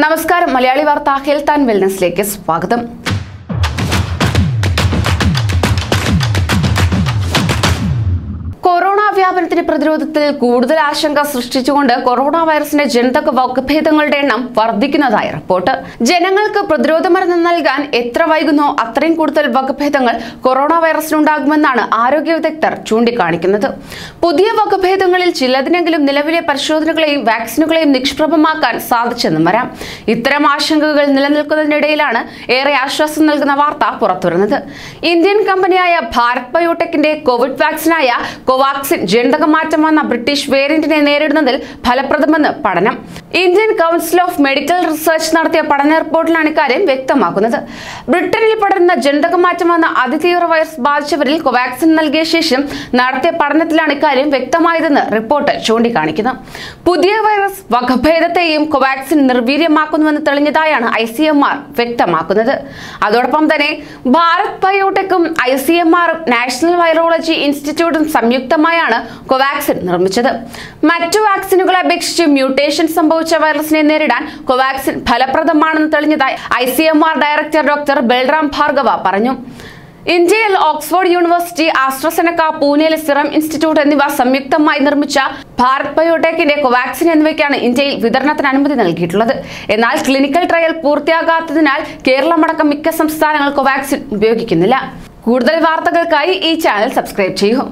നമസ്കാരം. മലയാളി വാർത്ത health and വെൽനസിലേക്ക് സ്വാഗതം. കൊറോണ പ്രതിരോധത്തിൽ കൂടുതൽ ആശങ്ക സൃഷ്ടിച്ചുകൊണ്ട് കൊറോണ വൈറസിന്റെ ജനിതക വകഭേദങ്ങളുടെ എണ്ണം വർദ്ധിക്കുന്നതായി റിപ്പോർട്ട്. ജനങ്ങൾക്ക് പ്രതിരോധ മരുന്ന് നൽകാൻ എത്ര വൈകുന്നോ അത്രയും കൂടുതൽ വകഭേദങ്ങൾ കൊറോണ വൈറസിനുണ്ടാകുമെന്നാണ് ആരോഗ്യ വിദഗ്ധർ ചൂണ്ടിക്കാണിക്കുന്നത്. പുതിയ വകഭേദങ്ങളിൽ ചിലതിനെങ്കിലും നിലവിലെ പരിശോധനകളെയും വാക്സിനുകളെയും നിഷ്പ്രഭമാക്കാൻ സാധിച്ചെന്നും വരാം. ഇത്തരം ആശങ്കകൾ നിലനിൽക്കുന്നതിനിടയിലാണ് ഏറെ ആശ്വാസം നൽകുന്ന വാർത്ത പുറത്തുവരുന്നത്. ഇന്ത്യൻ കമ്പനിയായ ഭാരത് ബയോടെക്കിന്റെ കോവിഡ് വാക്സിനായ കോവാക്സിൻ ജനിതകമാറ്റം വന്ന ബ്രിട്ടീഷ് വേരിയന്റിനെ നേരിടുന്നതിൽ ഫലപ്രദമെന്ന് പഠനം. Indian council of medical research നടത്തിയ പഠന റിപ്പോർട്ടിലാണ് ഇക്കാര്യം വ്യക്തമാക്കുന്നത്. ബ്രിട്ടനിൽ പടരുന്ന ജനിതകമാറ്റം വന്ന അതിതീവ്ര വൈറസ് ബാധിച്ചവരിൽ കോവാക്സിൻ നൽകിയ ശേഷം നടത്തിയ പഠനത്തിലാണ് ഇക്കാര്യം വ്യക്തമായതെന്ന് റിപ്പോർട്ട് ചൂണ്ടിക്കാണിക്കുന്നു പുതിയ വൈറസ് വകഭേദത്തെയും കോവാക്സിൻ നിർവീര്യമാക്കുന്നുവെന്ന് തെളിഞ്ഞതായാണ് ഐ സി എം ആർ വ്യക്തമാക്കുന്നത്. അതോടൊപ്പം തന്നെ ഭാരത് ബയോടെക്കും ഐ സി എം ആറും നാഷണൽ വൈറോളജി ഇൻസ്റ്റിറ്റ്യൂട്ടും സംയുക്തമായാണ് കോവാക്സിൻ നിർമ്മിച്ചത്. മറ്റു വാക്സിനുകളെ അപേക്ഷിച്ച് മ്യൂട്ടേഷൻ സംഭവിച്ച വൈറസിനെ നേരിടാൻ കോവാക്സിൻ ഫലപ്രദമാണെന്ന് തെളിഞ്ഞതായി I C M R director doctor Balram Bhargava പറഞ്ഞു. ഇന്ത്യയിൽ ഓക്സ്ഫോർഡ് യൂണിവേഴ്സിറ്റി ആസ്ട്രസെനക്ക പൂനെയിലെ സിറം ഇൻസ്റ്റിറ്റ്യൂട്ട് എന്നിവ സംയുക്തമായി നിർമ്മിച്ച ഭാരത് ബയോടെക്കിന്റെ കോവാക്സിൻ എന്നിവയ്ക്കാണ് ഇന്ത്യയിൽ വിതരണത്തിന് അനുമതി നൽകിയിട്ടുള്ളത്. എന്നാൽ ക്ലിനിക്കൽ ട്രയൽ പൂർത്തിയാകാത്തതിനാൽ കേരളമടക്കം മിക്ക സംസ്ഥാനങ്ങൾ കോവാക്സിൻ ഉപയോഗിക്കുന്നില്ല. കൂടുതൽ വാർത്തകൾക്കായി ഈ ചാനൽ സബ്സ്ക്രൈബ് ചെയ്യൂ.